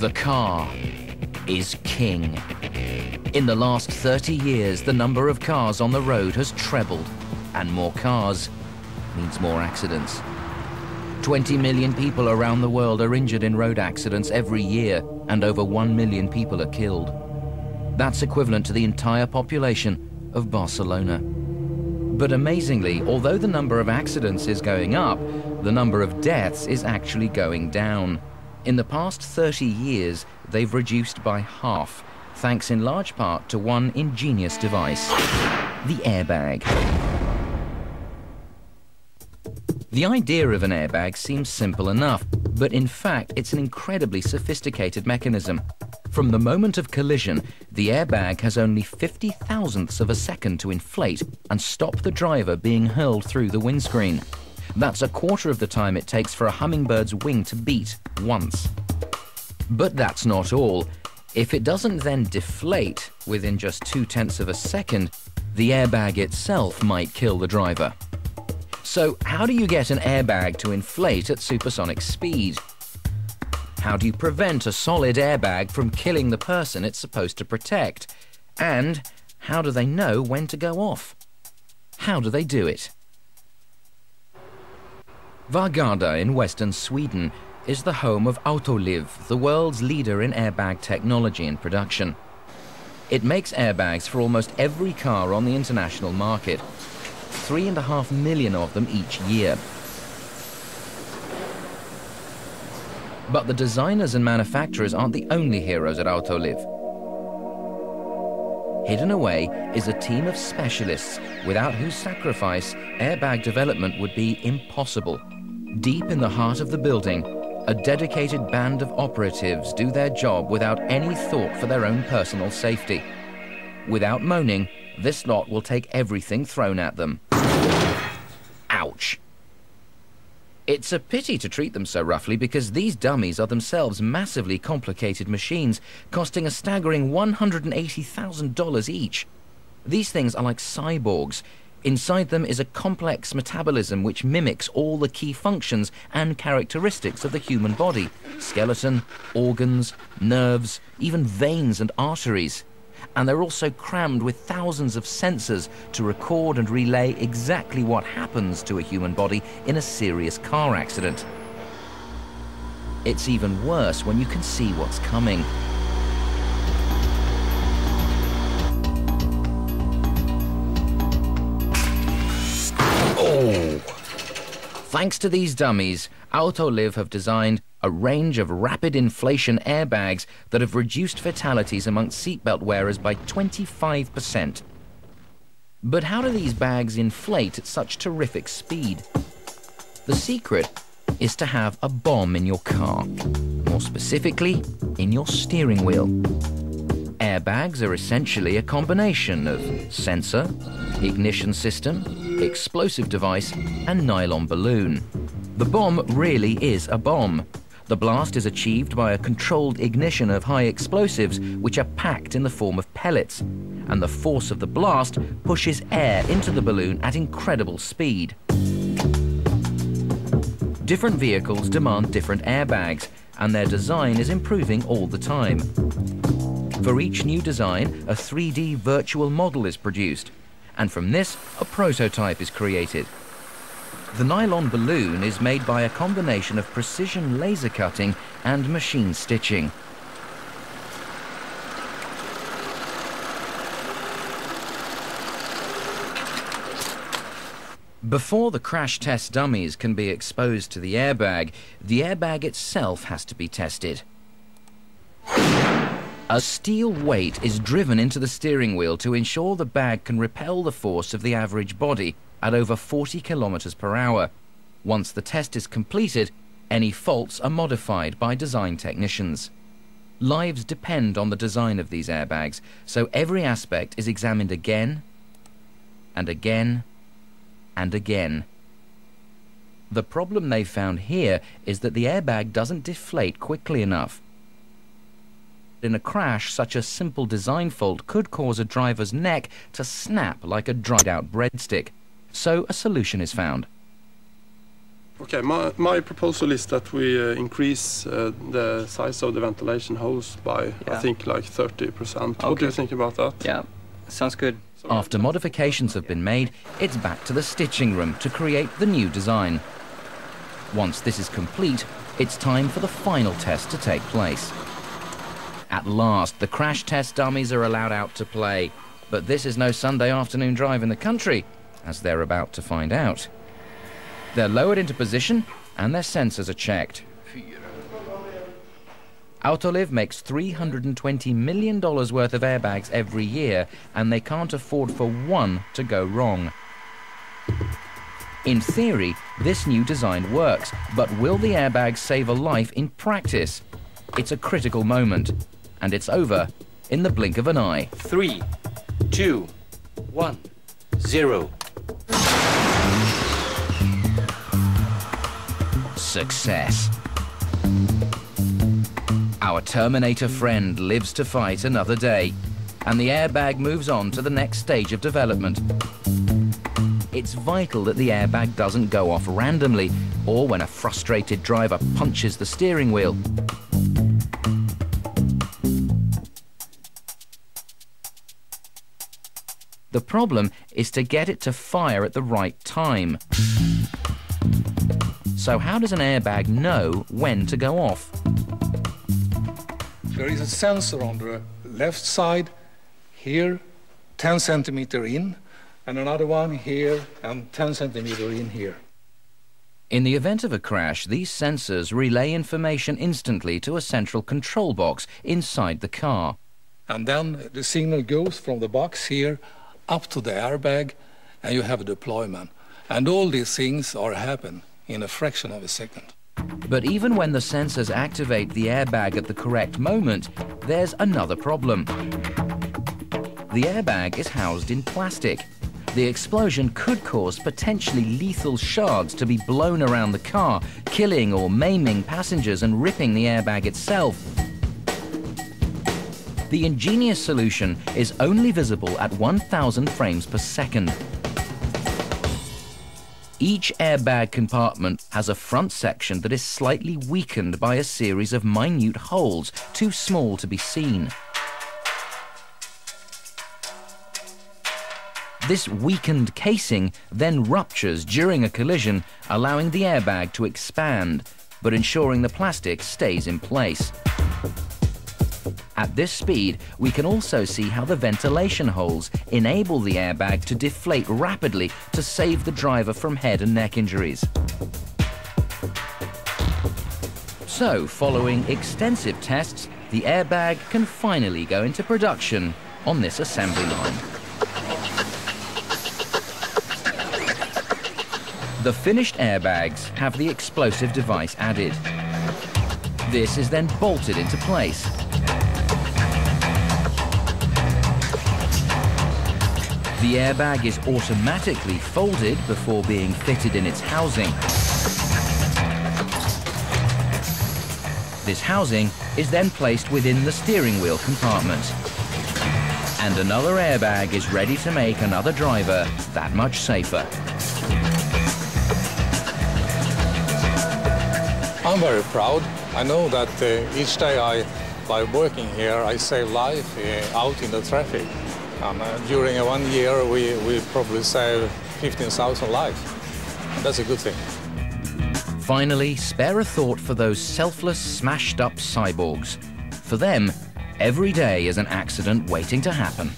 The car is king. In the last 30 years, the number of cars on the road has trebled, and more cars means more accidents. 20 million people around the world are injured in road accidents every year, and over 1 million people are killed. That's equivalent to the entire population of Barcelona. But amazingly, although the number of accidents is going up, the number of deaths is actually going down. In the past 30 years, they've reduced by half, thanks in large part to one ingenious device, the airbag. The idea of an airbag seems simple enough, but in fact it's an incredibly sophisticated mechanism. From the moment of collision, the airbag has only 50 thousandths of a second to inflate and stop the driver being hurled through the windscreen. That's a quarter of the time it takes for a hummingbird's wing to beat once. But that's not all. If it doesn't then deflate within just two tenths of a second, the airbag itself might kill the driver. So how do you get an airbag to inflate at supersonic speed? How do you prevent a solid airbag from killing the person it's supposed to protect? And how do they know when to go off? How do they do it? Vårgårda in western Sweden is the home of Autoliv, the world's leader in airbag technology and production. It makes airbags for almost every car on the international market, three and a half million of them each year. But the designers and manufacturers aren't the only heroes at Autoliv. Hidden away is a team of specialists without whose sacrifice airbag development would be impossible. Deep in the heart of the building, a dedicated band of operatives do their job without any thought for their own personal safety. Without moaning, this lot will take everything thrown at them. Ouch! It's a pity to treat them so roughly because these dummies are themselves massively complicated machines, costing a staggering $180,000 each. These things are like cyborgs, Inside them is a complex metabolism which mimics all the key functions and characteristics of the human body skeleton, organs, nerves, even veins and arteries. And they're also crammed with thousands of sensors to record and relay exactly what happens to a human body in a serious car accident. It's even worse when you can see what's coming. Thanks to these dummies, Autoliv have designed a range of rapid inflation airbags that have reduced fatalities amongst seatbelt wearers by 25%. But how do these bags inflate at such terrific speed? The secret is to have a bomb in your car, more specifically, in your steering wheel. Airbags are essentially a combination of sensor, ignition system, explosive device, and nylon balloon. The bomb really is a bomb. The blast is achieved by a controlled ignition of high explosives which are packed in the form of pellets, and the force of the blast pushes air into the balloon at incredible speed. Different vehicles demand different airbags, and their design is improving all the time. For each new design, a 3D virtual model is produced, and from this, a prototype is created. The nylon balloon is made by a combination of precision laser cutting and machine stitching. Before the crash test dummies can be exposed to the airbag, the airbag itself has to be tested. A steel weight is driven into the steering wheel to ensure the bag can repel the force of the average body at over 40 kilometers per hour. Once the test is completed, any faults are modified by design technicians. Lives depend on the design of these airbags, so every aspect is examined again and again and again. The problem they found here is that the airbag doesn't deflate quickly enough. In a crash, such a simple design fault could cause a driver's neck to snap like a dried out breadstick. So a solution is found. Okay, my, my proposal is that we uh, increase uh, the size of the ventilation holes by, Yeah. I think, like 30%. What do you think about that? Yeah, sounds good. After modifications have been made, it's back to the stitching room to create the new design. Once this is complete, it's time for the final test to take place. At last, the crash test dummies are allowed out to play. But this is no Sunday afternoon drive in the country, as they're about to find out. They're lowered into position and their sensors are checked. Autoliv makes $320 million worth of airbags every year, and they can't afford for one to go wrong. In theory, this new design works, but will the airbag save a life in practice? It's a critical moment, and it's over in the blink of an eye. Three, two, one, zero. Success. Our Terminator friend lives to fight another day, and the airbag moves on to the next stage of development. It's vital that the airbag doesn't go off randomly or when a frustrated driver punches the steering wheel. The problem is to get it to fire at the right time. So how does an airbag know when to go off? There is a sensor on the left side, here, 10 centimeter in, and another one here, and 10 centimeter in here. In the event of a crash, these sensors relay information instantly to a central control box inside the car. And then the signal goes from the box here up to the airbag, and you have a deployment. And all these things are happen in a fraction of a second. But even when the sensors activate the airbag at the correct moment, there's another problem. The airbag is housed in plastic. The explosion could cause potentially lethal shards to be blown around the car, killing or maiming passengers and ripping the airbag itself. The ingenious solution is only visible at 1000 frames per second. Each airbag compartment has a front section that is slightly weakened by a series of minute holes, too small to be seen. This weakened casing then ruptures during a collision, allowing the airbag to expand, but ensuring the plastic stays in place. At this speed, we can also see how the ventilation holes enable the airbag to deflate rapidly to save the driver from head and neck injuries. So, following extensive tests, the airbag can finally go into production on this assembly line. The finished airbags have the explosive device added. This is then bolted into place. The airbag is automatically folded before being fitted in its housing. This housing is then placed within the steering wheel compartment. And another airbag is ready to make another driver that much safer. I'm very proud. I know that uh, each day I, by working here, I save life uh, out in the traffic. Uh, during one year, we, we probably save 15,000 lives. That's a good thing. Finally, spare a thought for those selfless, smashed up cyborgs. For them, every day is an accident waiting to happen.